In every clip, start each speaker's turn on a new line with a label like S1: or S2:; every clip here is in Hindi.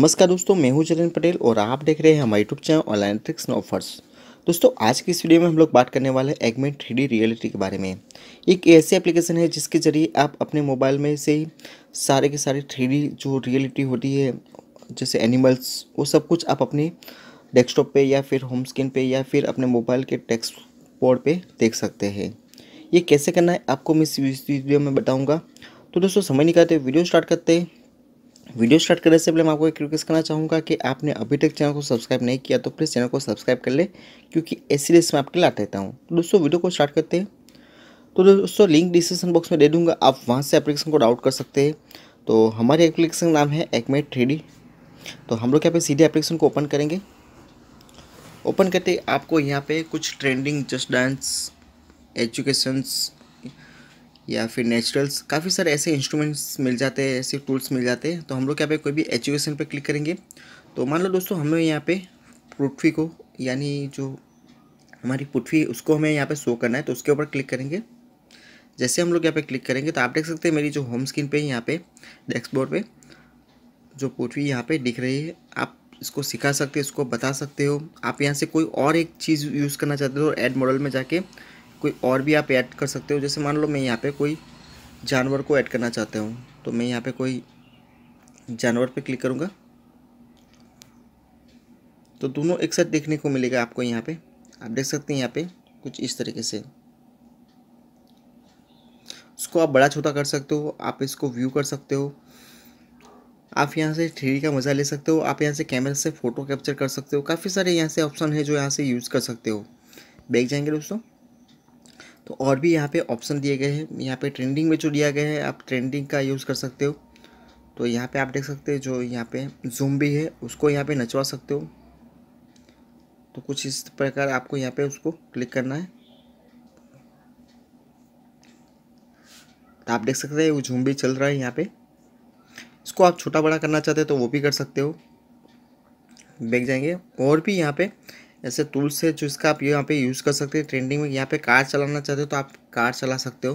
S1: नमस्कार दोस्तों, मैं हूँ चरण पटेल और आप देख रहे हैं हमारे YouTube channel online tricks and offers दोस्तों, आज की इस वीडियो में हम लोग बात करने वाले हैं एगमेंट थ्री रियलिटी के बारे में। एक ऐसी एप्लीकेशन है जिसके ज़रिए आप अपने मोबाइल में से ही सारे के सारे थ्री जो रियलिटी होती है, जैसे एनिमल्स वो सब कुछ आप अपने डेस्कटॉप पे या फिर होम स्क्रीन पे या फिर अपने मोबाइल के टेक्स्ट बोर्ड पे देख सकते हैं। ये कैसे करना है, आपको मैं इस वीडियो में बताऊँगा। तो दोस्तों समझ निकालते वीडियो स्टार्ट करते हैं। वीडियो स्टार्ट करने से पहले मैं आपको एक रिक्वेस्ट करना चाहूँगा कि आपने अभी तक चैनल को सब्सक्राइब नहीं किया तो प्लीज़ चैनल को सब्सक्राइब कर ले, क्योंकि ऐसी रेस मैं आपके लाता रहता हूँ। तो दोस्तों, वीडियो को स्टार्ट करते हैं। तो दोस्तों लिंक डिस्क्रिप्शन बॉक्स में दे दूँगा। आप वहाँ से एप्लीकेशन को डाउट कर सकते हैं। तो हमारे एप्लीकेशन का नाम है एकमेट थ्री तो हम लोग यहाँ पर सीधे एप्लीकेशन को ओपन करेंगे। ओपन करते आपको यहाँ पर कुछ ट्रेंडिंग जस्ट डांस एजुकेशंस या फिर नेचुरल्स, काफ़ी सारे ऐसे इंस्ट्रूमेंट्स मिल जाते हैं, ऐसे टूल्स मिल जाते हैं। तो हम लोग यहाँ पे कोई भी एजुकेशन पे क्लिक करेंगे। तो मान लो दोस्तों हमें यहाँ पे पृथ्वी को, यानी जो हमारी पृथ्वी उसको हमें यहाँ पे शो करना है। तो उसके ऊपर क्लिक करेंगे। जैसे हम लोग यहाँ पे क्लिक करेंगे तो आप देख सकते हैं मेरी जो होम स्क्रीन पे यहाँ पे डेस्कबोर्ड पे जो पृथ्वी यहाँ पे दिख रही है। आप इसको सिखा सकते हो, इसको बता सकते हो। आप यहाँ से कोई और एक चीज़ यूज़ करना चाहते हो एड मॉडल में जाके कोई और भी आप ऐड कर सकते हो। जैसे मान लो मैं यहाँ पे कोई जानवर को ऐड करना चाहता हूँ तो मैं यहाँ पे कोई जानवर पे क्लिक करूँगा। तो दोनों एक साथ देखने को मिलेगा आपको यहाँ पे। आप देख सकते हैं यहाँ पे कुछ इस तरीके से। उसको आप बड़ा छोटा कर सकते हो, आप इसको व्यू कर सकते हो। आप यहाँ से थ्री का मज़ा ले सकते हो, आप यहाँ से कैमरे से फ़ोटो कैप्चर कर सकते हो। काफ़ी सारे यहाँ से ऑप्शन है जो यहाँ से यूज़ कर सकते हो। बैग जाएँगे दोस्तों। तो और भी यहाँ पे ऑप्शन दिए गए हैं। यहाँ पे ट्रेंडिंग में जो दिया गया है, आप ट्रेंडिंग का यूज़ कर सकते हो। तो यहाँ पे आप देख सकते हैं जो यहाँ पे जूम भी है, उसको यहाँ पे नचवा सकते हो। तो कुछ इस प्रकार आपको यहाँ पे उसको क्लिक करना है। तो आप देख सकते हैं, वो जूम भी चल रहा है यहाँ पे। इसको आप छोटा बड़ा करना चाहते हो तो वो भी कर सकते हो। बैग जाएँगे। और भी यहाँ पे ऐसे टूल्स है जो इसका आप यहाँ पे यूज़ कर सकते हैं। ट्रेंडिंग में यहाँ पे कार चलाना चाहते हो तो आप कार चला सकते हो।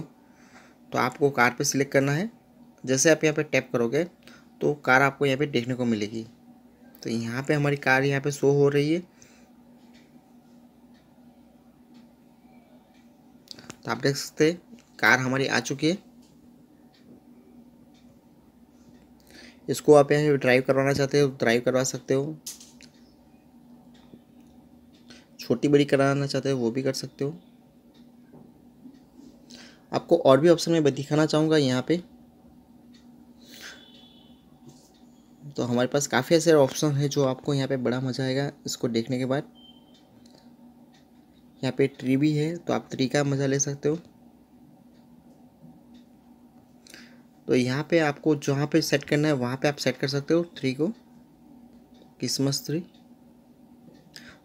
S1: तो आपको कार पे सिलेक्ट करना है। जैसे आप यहाँ पे टैप करोगे तो कार आपको यहाँ पे देखने को मिलेगी। तो यहाँ पे हमारी कार यहाँ पे शो हो रही है। तो आप देख सकते हैं कार हमारी आ चुकी है। इसको आप यहाँ ड्राइव करवाना चाहते हो ड्राइव करवा सकते हो। छोटी बड़ी कराना चाहते हो, वो भी कर सकते हो। आपको और भी ऑप्शन मैं दिखाना चाहूँगा यहाँ पे। तो हमारे पास काफ़ी ऐसे ऑप्शन है जो आपको यहाँ पे बड़ा मज़ा आएगा इसको देखने के बाद। यहाँ पे ट्री भी है तो आप ट्री का मज़ा ले सकते हो। तो यहाँ पे आपको जहाँ पे सेट करना है, वहाँ पे आप सेट कर सकते हो थ्री को। क्रिसमस ट्री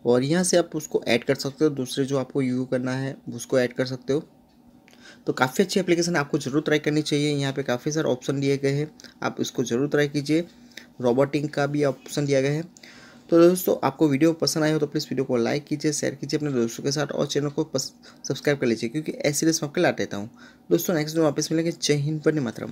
S1: और यहाँ से आप उसको ऐड कर सकते हो। दूसरे जो आपको यू करना है, उसको ऐड कर सकते हो। तो काफ़ी अच्छी एप्लीकेशन आपको ज़रूर ट्राई करनी चाहिए। यहाँ पे काफ़ी सारे ऑप्शन दिए गए हैं। आप इसको ज़रूर ट्राई कीजिए। रोबोटिंग का भी ऑप्शन दिया गया है। तो दोस्तों, आपको वीडियो पसंद आए हो तो प्लीज़ वीडियो को लाइक कीजिए शेयर कीजिए, अपने दोस्तों के साथ और चैनल को सब्सक्राइब कर लीजिए, क्योंकि ऐसी रेस मैं आपके लाते रहता हूँ। दोस्तों नेक्स्ट वीडियो वापस मिलेंगे। जय हिंद पर मातरम।